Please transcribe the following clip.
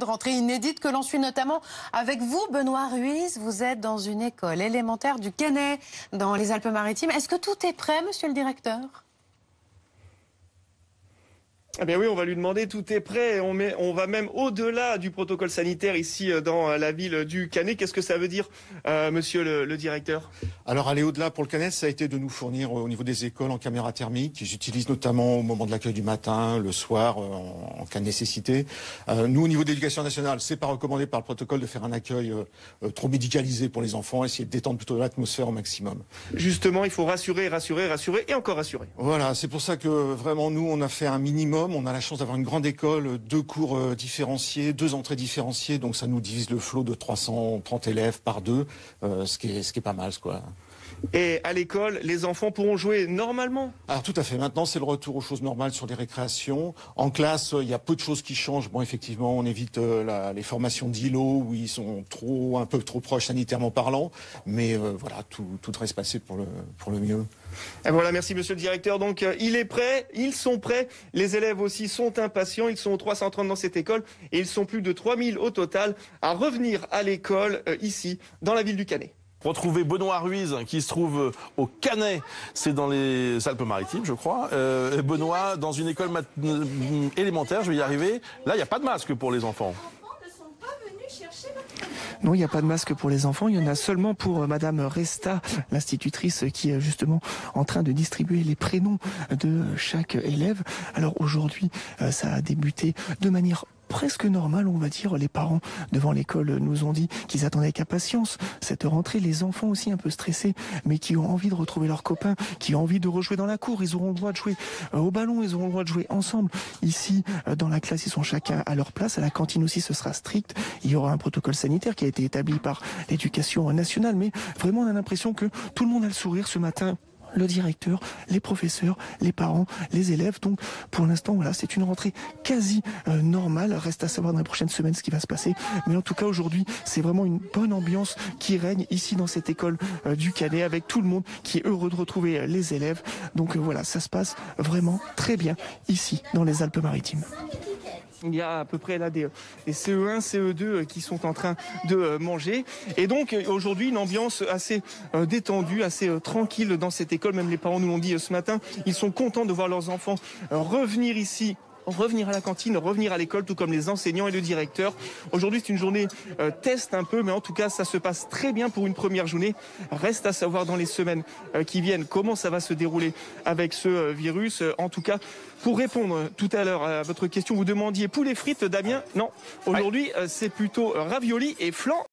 de rentrée inédite que l'on suit notamment avec vous, Benoît Ruiz. Vous êtes dans une école élémentaire du Canet, dans les Alpes-Maritimes. Est-ce que tout est prêt, monsieur le directeur? Eh bien oui, on va lui demander, tout est prêt. On, met, on va même au-delà du protocole sanitaire ici euh, dans la ville du Canet. Qu'est-ce que ça veut dire, euh, monsieur le, directeur? Alors aller au-delà pour le Canet, ça a été de nous fournir au niveau des écoles en caméra thermique, qu'ils utilisent notamment au moment de l'accueil du matin, le soir, euh, en, cas de nécessité. nous, au niveau de l'éducation nationale, c'est pas recommandé par le protocole de faire un accueil trop médicalisé pour les enfants, essayer de détendre plutôt l'atmosphère au maximum. Justement, il faut rassurer, rassurer, rassurer et encore rassurer. Voilà, c'est pour ça que vraiment nous, on a fait un minimum on a la chance d'avoir une grande école, deux cours euh, différenciés, deux entrées différenciées, donc ça nous divise le flot de 330 élèves par deux, euh, ce, qui est, pas mal. Et à l'école, les enfants pourront jouer normalement Alors tout à fait. Maintenant, c'est le retour aux choses normales sur les récréations. En classe, il y a peu de choses qui changent. Bon, effectivement, on évite euh, les formations d'îlots où ils sont trop, un peu trop proches sanitairement parlant. Mais voilà, tout, tout devrait se passer pour le, pour le mieux. Et voilà, merci monsieur le directeur. Donc euh, il est prêt, ils sont prêts. Les élèves aussi sont impatients. Ils sont 330 dans cette école et ils sont plus de 3000 au total à revenir à l'école euh, ici, dans la ville du Canet. Retrouver Benoît Ruiz qui se trouve euh, au Canet, c'est dans les Alpes-Maritimes, je crois. Benoît, dans une école élémentaire, je vais y arriver. Là, il n'y a pas de masque pour les enfants. Non, il n'y a pas de masque pour les enfants. Il y en a seulement pour euh, Madame Resta, l'institutrice qui est justement en train de distribuer les prénoms de chaque élève. Alors aujourd'hui, euh, ça a débuté de manière presque normal, on va dire. Les parents devant l'école nous ont dit qu'ils attendaient avec impatience cette rentrée. Les enfants aussi un peu stressés, mais qui ont envie de retrouver leurs copains, qui ont envie de rejouer dans la cour. Ils auront le droit de jouer euh, au ballon, ils auront le droit de jouer ensemble. Ici, euh, dans la classe, ils sont chacun à leur place. À la cantine aussi, ce sera strict. Il y aura un protocole sanitaire qui a été établi par l'éducation nationale, mais vraiment, on a l'impression que tout le monde a le sourire ce matin le directeur, les professeurs, les parents, les élèves. Donc pour l'instant, voilà, c'est une rentrée quasi euh, normale. Reste à savoir dans les prochaines semaines ce qui va se passer. Mais en tout cas, aujourd'hui, c'est vraiment une bonne ambiance qui règne ici dans cette école euh, du Canet avec tout le monde qui est heureux de retrouver euh, les élèves. Donc voilà, ça se passe vraiment très bien ici dans les Alpes-Maritimes. Il y a à peu près là des, CE1, CE2 euh, qui sont en train de euh, manger. Et donc euh, aujourd'hui, une ambiance assez détendue, assez tranquille dans cette école. Même les parents nous l'ont dit ce matin. Ils sont contents de voir leurs enfants revenir ici revenir à la cantine, revenir à l'école, tout comme les enseignants et le directeur. Aujourd'hui, c'est une journée test un peu, mais en tout cas, ça se passe très bien pour une première journée. Reste à savoir dans les semaines qui viennent comment ça va se dérouler avec ce virus. En tout cas, pour répondre tout à l'heure à votre question, vous demandiez poulet frites, Damien? Non, aujourd'hui, c'est plutôt ravioli et flan